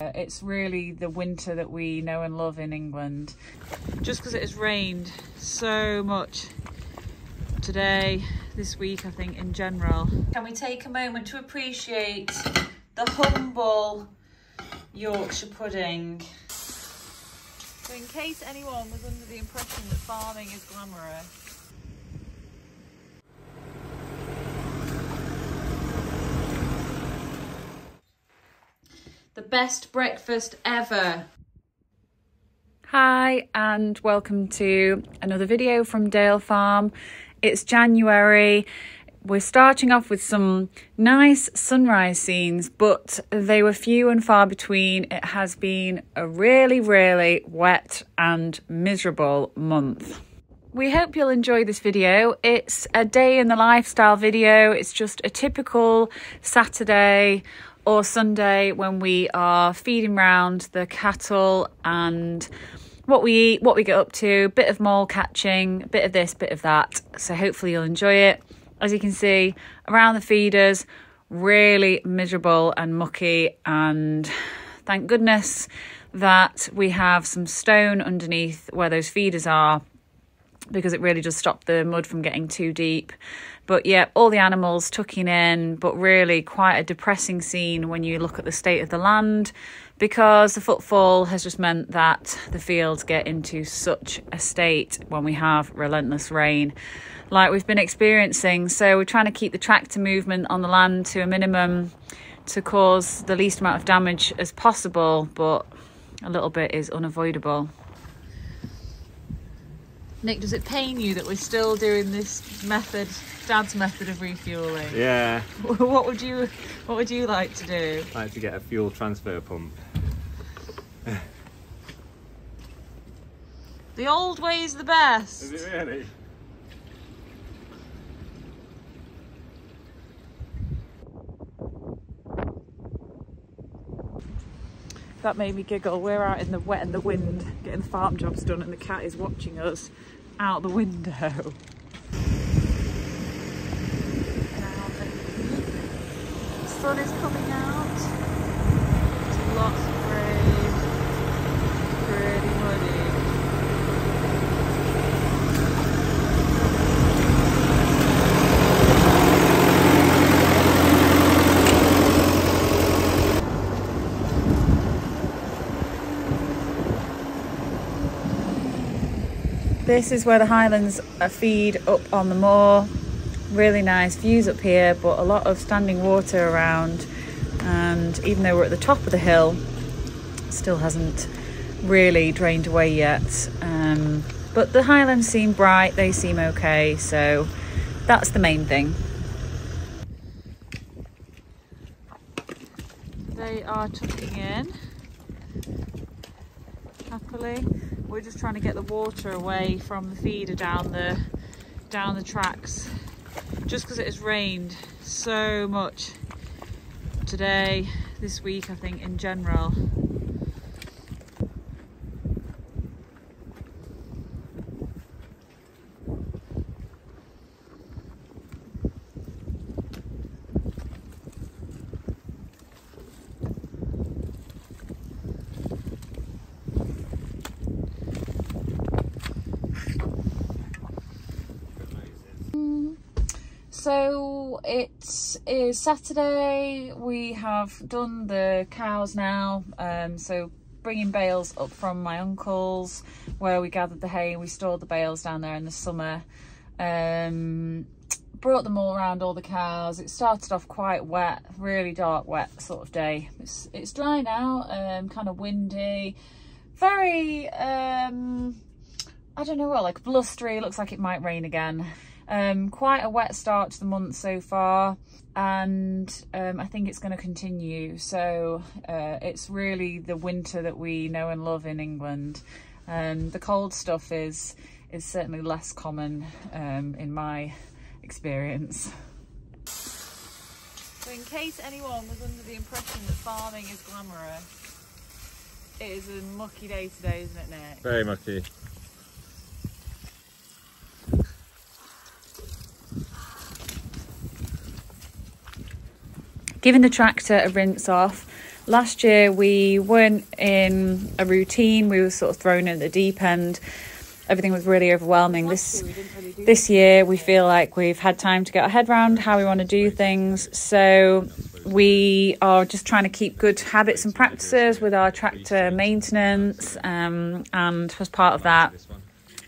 Uh, It's really the winter that we know and love in England. Just because it has rained so much today, this week, I think in general. Can we take a moment to appreciate the humble Yorkshire pudding? So in case anyone was under the impression that farming is glamorous, the best breakfast ever. Hi and welcome to another video from Dale Farm. It's January. We're starting off with some nice sunrise scenes, but they were few and far between. It has been a really, really wet and miserable month. We hope you'll enjoy this video. It's a day in the lifestyle video. It's just a typical Saturday or Sunday when we are feeding round the cattle and what we eat, what we get up to, a bit of mole catching, a bit of this, bit of that. So hopefully you'll enjoy it. As you can see, around the feeders, really miserable and mucky and thank goodness that we have some stone underneath where those feeders are because it really does stop the mud from getting too deep. But yeah, all the animals tucking in, but really quite a depressing scene when you look at the state of the land because the footfall has just meant that the fields get into such a state when we have relentless rain like we've been experiencing. So we're trying to keep the tractor movement on the land to a minimum to cause the least amount of damage as possible, but a little bit is unavoidable. Nick, does it pain you that we're still doing this method, Dad's method of refueling? Yeah, What would you, what would you like to do? I'd like to get a fuel transfer pump. The old way's the best. Is it really? That made me giggle. We're out in the wet and the wind getting the farm jobs done, and the cat is watching us out the window. The sun is coming out. It's lots of rain. Pretty muddy. This is where the Highlands feed up on the moor. Really nice views up here, but a lot of standing water around. And even though we're at the top of the hill, still hasn't really drained away yet. Um, but the Highlands seem bright, they seem okay, so that's the main thing. They are tucking in happily. We're just trying to get the water away from the feeder down the down the tracks. Just because it has rained so much today, this week, I think in general. So it is Saturday. We have done the cows now. Um, so bringing bales up from my uncle's where we gathered the hay and we stored the bales down there in the summer. Um, brought them all around all the cows. It started off quite wet, really dark, wet sort of day. It's, it's dry now, um, kind of windy, very, um, I don't know what, like blustery. Looks like it might rain again. Um, quite a wet start to the month so far and um, I think it's going to continue. So uh, it's really the winter that we know and love in England. Um, the cold stuff is is certainly less common um, in my experience. So in case anyone was under the impression that farming is glamorous, it is a mucky day today, isn't it, Nick? Very mucky. Giving the tractor a rinse off Last year we weren't in a routine, we were sort of thrown in the deep end. Everything was really overwhelming. This this year we feel like we've had time to get our head around how we want to do things. So we are just trying to keep good habits and practices with our tractor maintenance, um, and as part of that,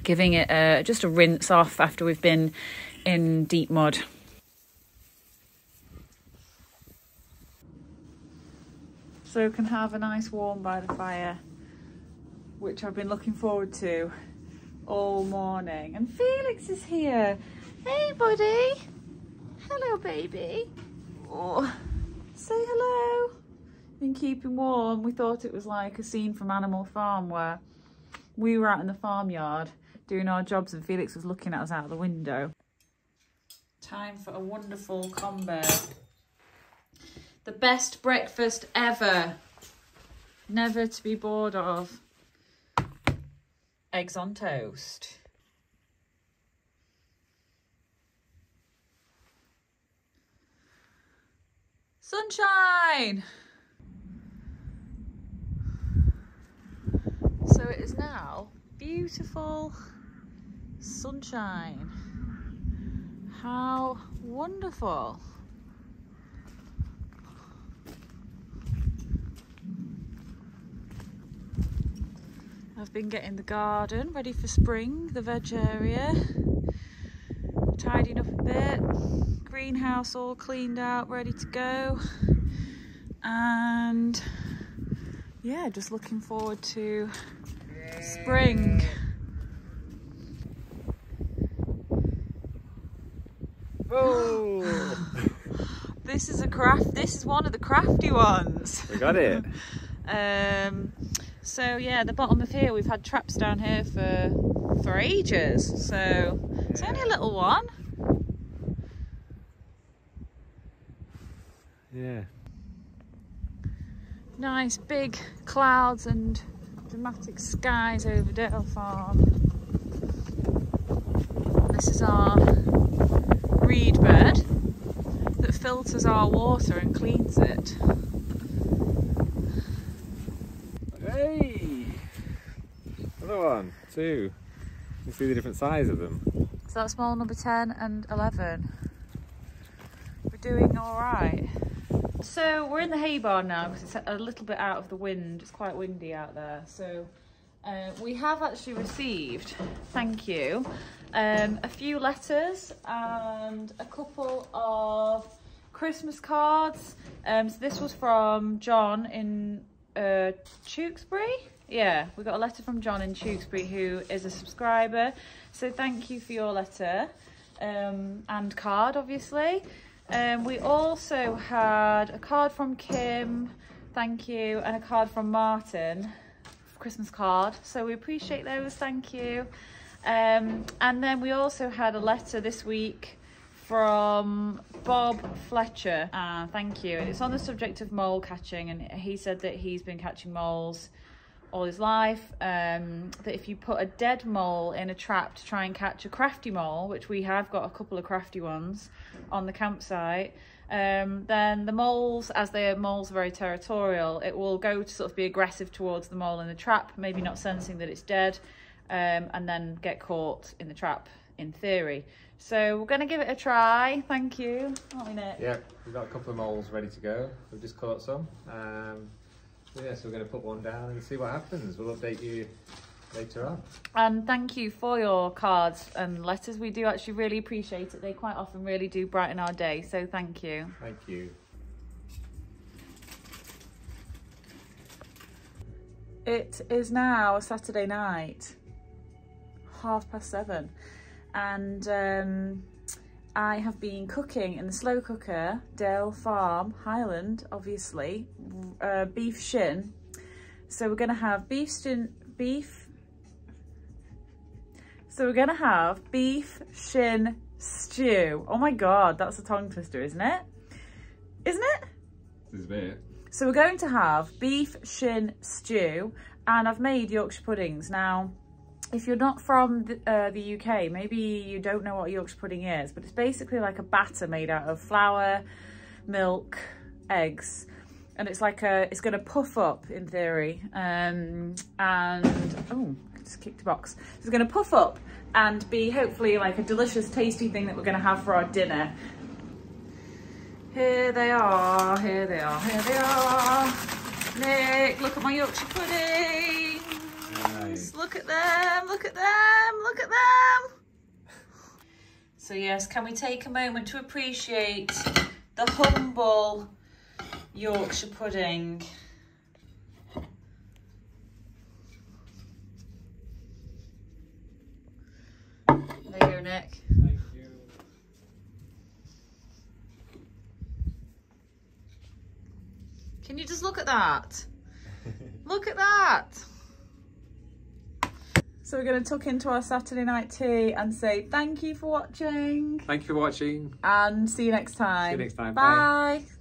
giving it a, just a rinse off after we've been in deep mud. So can have a nice warm by the fire which I've been looking forward to all morning. And Felix is here. Hey buddy. Hello baby. Oh say hello. Been keeping warm. We thought it was like a scene from Animal Farm where we were out in the farmyard doing our jobs and Felix was looking at us out of the window. Time for a wonderful combo the best breakfast ever. Never to be bored of. Eggs on toast. Sunshine! So it is now beautiful sunshine. How wonderful. I've been getting the garden ready for spring, the veg area, tidying up a bit, greenhouse all cleaned out, ready to go, and yeah, just looking forward to spring. Oh! this is a craft. This is one of the crafty ones. We got it. um, so yeah, the bottom of here, we've had traps down here for for ages. So it's only a little one. Yeah. Nice big clouds and dramatic skies over Dale Farm. This is our reed bed that filters our water and cleans it. Hey! Another one, two. You see the different size of them. So that's small number 10 and 11. We're doing all right. So we're in the hay barn now because it's a little bit out of the wind. It's quite windy out there. So uh, we have actually received, thank you, um, a few letters and a couple of Christmas cards. Um, so this was from John in uh, Tewkesbury. Yeah, we got a letter from John in Tewkesbury who is a subscriber. So thank you for your letter um, and card, obviously. Um, we also had a card from Kim, thank you, and a card from Martin, Christmas card. So we appreciate those, thank you. Um, and then we also had a letter this week from Bob Fletcher. Uh, thank you. And it's on the subject of mole catching, and he said that he's been catching moles all his life. Um, that if you put a dead mole in a trap to try and catch a crafty mole, which we have got a couple of crafty ones on the campsite, um, then the moles, as they are moles are very territorial, it will go to sort of be aggressive towards the mole in the trap, maybe not sensing that it's dead, um, and then get caught in the trap in theory. So we're going to give it a try. Thank you. Aren't we, Nick? Yeah, we've got a couple of moles ready to go. We've just caught some. Um, so yeah, so we're going to put one down and see what happens. We'll update you later on. And thank you for your cards and letters. We do actually really appreciate it. They quite often really do brighten our day. So thank you. Thank you. It is now Saturday night, half past seven and um, I have been cooking in the slow cooker, Dale Farm, Highland, obviously, uh, beef shin. So we're gonna have beef shin, beef, so we're gonna have beef shin stew. Oh my God, that's a tongue twister, isn't it? Isn't it? This is it. So we're going to have beef shin stew and I've made Yorkshire puddings. Now, if you're not from the, uh, the, UK, maybe you don't know what Yorkshire pudding is, but it's basically like a batter made out of flour, milk, eggs, and it's like a, it's going to puff up in theory. Um, and, oh, just kicked a box. It's going to puff up and be hopefully like a delicious, tasty thing that we're going to have for our dinner. Here they are, here they are, here they are. Nick, look at my Yorkshire pudding. Look at them, look at them, look at them. So yes, can we take a moment to appreciate the humble Yorkshire pudding? There you go, Nick. Thank you. Can you just look at that? Look at that. So we're going to tuck into our Saturday night tea and say thank you for watching Thank you for watching. and see you next time. See you next time. Bye. Bye.